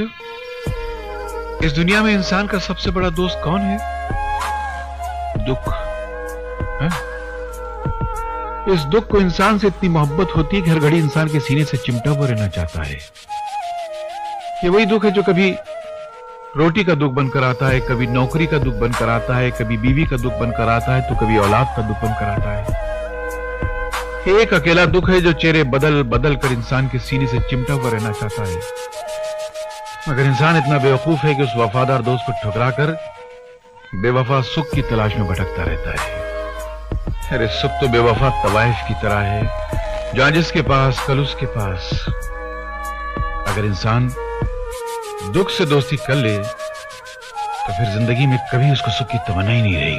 जानते हो इस दुनिया में इंसान का सबसे बड़ा दोस्त कौन है? दुख, है? इस दुख को इंसान से इतनी मोहब्बत होती है कि हर घड़ी इंसान के सीने से चिमटा हुआ रहना चाहता है। ये वही दुख है जो कभी रोटी का दुख बनकर आता है, कभी नौकरी का दुख बनकर आता है, कभी बीवी का दुख बनकर आता है तो कभी औलाद का दुख बनकर आता है। एक अकेला दुख है जो चेहरे बदल बदल कर इंसान के सीने से चिमटा हुआ रहना चाहता है। मगर इंसान इतना बेवकूफ़ है कि उस वफादार दोस्त को ठुकरा कर बेवफा सुख की तलाश में भटकता रहता है। अरे, सुख तो बेवफा तवाइफ की तरह है जहाँ जिसके पास, कल उसके पास। अगर इंसान दुख से दोस्ती कर ले तो फिर ज़िंदगी में कभी उसको सुख की तमन्ना ही नहीं रहेगी।